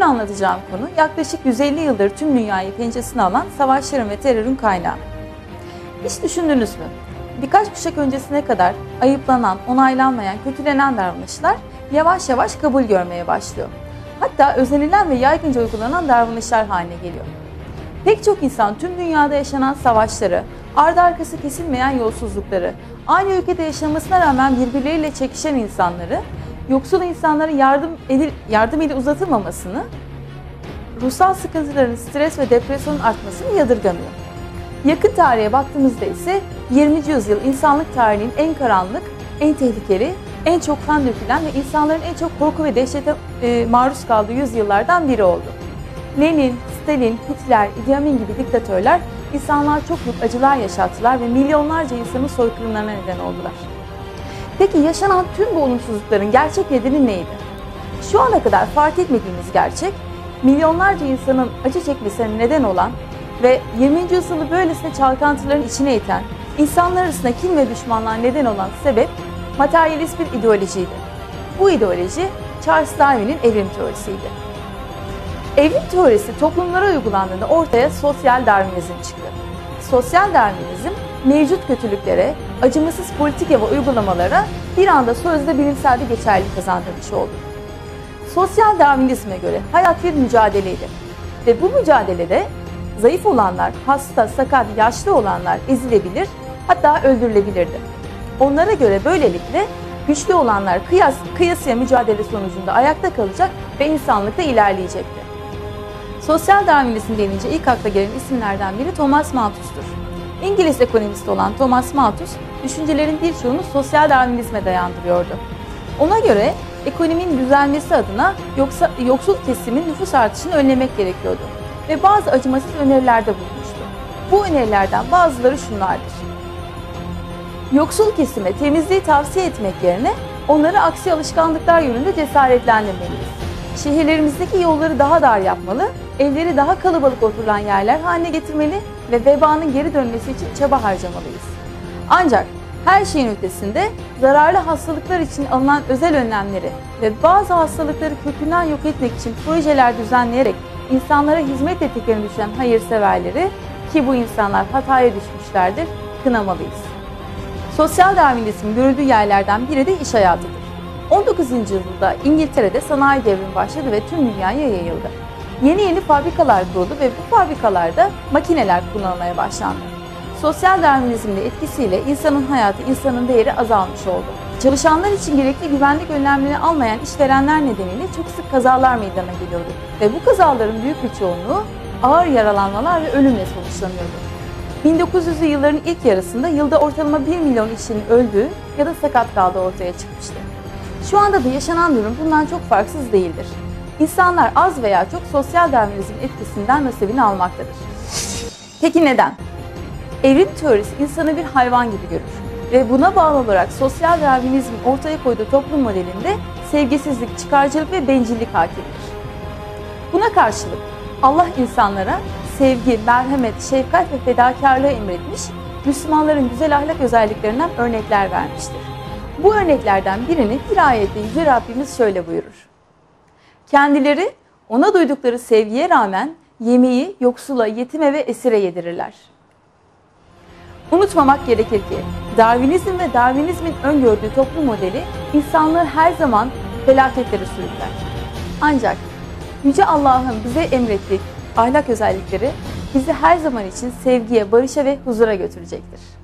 Bugün anlatacağım konu yaklaşık 150 yıldır tüm dünyayı pençesine alan savaşların ve terörün kaynağı. Hiç düşündünüz mü? Birkaç kuşak öncesine kadar ayıplanan, onaylanmayan, kötülenen davranışlar yavaş yavaş kabul görmeye başlıyor. Hatta özenilen ve yaygınca uygulanan davranışlar haline geliyor. Pek çok insan tüm dünyada yaşanan savaşları, ardı arkası kesilmeyen yolsuzlukları, aynı ülkede yaşamasına rağmen birbirleriyle çekişen insanları, yoksul insanlara yardım, edil, yardım eli uzatılmamasını, ruhsal sıkıntıların stres ve depresyonun artmasını yadırgamıyor. Yakın tarihe baktığımızda ise 20. yüzyıl insanlık tarihinin en karanlık, en tehlikeli, en çok kan dökülen ve insanların en çok korku ve dehşete e, maruz kaldığı yüzyıllardan biri oldu. Lenin, Stalin, Hitler, Idi Amin gibi diktatörler insanlar çok büyük acılar yaşattılar ve milyonlarca insanın soykırımlarına neden oldular. Peki yaşanan tüm bu olumsuzlukların gerçek nedeni neydi? Şu ana kadar fark etmediğimiz gerçek, milyonlarca insanın acı çekmesine neden olan ve 20. yüzyılı böylesine çalkantıların içine iten, insanlar arasında kin ve düşmanlığa neden olan sebep materyalist bir ideolojiydi. Bu ideoloji Charles Darwin'in evrim teorisiydi. Evrim teorisi toplumlara uygulandığında ortaya sosyal darwinizm çıktı. Sosyal darwinizm mevcut kötülüklere, acımasız politika ve uygulamalara bir anda sözde bilimsel bir geçerlilik kazandırmış oldu. Sosyal darwinizme göre hayat bir mücadeleydi ve bu mücadelede zayıf olanlar, hasta, sakat, yaşlı olanlar ezilebilir hatta öldürülebilirdi. Onlara göre böylelikle güçlü olanlar kıyas, kıyasıya mücadele sonucunda ayakta kalacak ve insanlıkta ilerleyecekti. Sosyal Darwinizm denince ilk akla gelen isimlerden biri Thomas Malthus'tur. İngiliz ekonomist olan Thomas Malthus, düşüncelerin birçoğunu sosyal Darwinizme dayandırıyordu. Ona göre ekonominin düzelmesi adına yoksa, yoksul kesimin nüfus artışını önlemek gerekiyordu ve bazı acımasız önerilerde bulunmuştu. Bu önerilerden bazıları şunlardır. Yoksul kesime temizliği tavsiye etmek yerine onları aksi alışkanlıklar yönünde cesaretlendirmeliyiz. Şehirlerimizdeki yolları daha dar yapmalı, evleri daha kalabalık oturulan yerler haline getirmeli ve vebanın geri dönmesi için çaba harcamalıyız. Ancak her şeyin ötesinde zararlı hastalıklar için alınan özel önlemleri ve bazı hastalıkları kökünden yok etmek için projeler düzenleyerek insanlara hizmet ettiklerini düşen hayırseverleri ki bu insanlar hataya düşmüşlerdir, kınamalıyız. Sosyal Darwinizm görüldüğü yerlerden biri de iş hayatıdır. 19. yüzyılda İngiltere'de sanayi devrimi başladı ve tüm dünyaya yayıldı. Yeni yeni fabrikalar kuruldu ve bu fabrikalarda makineler kullanılmaya başlandı. Sosyal Darwinizmin etkisiyle insanın hayatı, insanın değeri azalmış oldu. Çalışanlar için gerekli güvenlik önlemlerini almayan işverenler nedeniyle çok sık kazalar meydana geliyordu ve bu kazaların büyük bir çoğunluğu ağır yaralanmalar ve ölümle sonuçlanıyordu. 1900'lü yılların ilk yarısında yılda ortalama 1 milyon işçinin öldüğü ya da sakat kaldığı ortaya çıkmıştı. Şu anda da yaşanan durum bundan çok farksız değildir. İnsanlar az veya çok sosyal darwinizmin etkisinden nasibini almaktadır. Peki neden? Evrim teorisi insanı bir hayvan gibi görür ve buna bağlı olarak sosyal darwinizmin ortaya koyduğu toplum modelinde sevgisizlik, çıkarcılık ve bencillik hakimdir. Buna karşılık Allah insanlara sevgi, merhamet, şefkat ve fedakarlığı emretmiş, Müslümanların güzel ahlak özelliklerinden örnekler vermiştir. Bu örneklerden birini bir ayette Yüce Rabbimiz şöyle buyurur. Kendileri ona duydukları sevgiye rağmen yemeği yoksula, yetime ve esire yedirirler. Unutmamak gerekir ki Darwinizm ve Darwinizmin öngördüğü toplum modeli insanlığı her zaman felaketlere sürükler. Ancak Yüce Allah'ın bize emrettiği ahlak özellikleri bizi her zaman için sevgiye, barışa ve huzura götürecektir.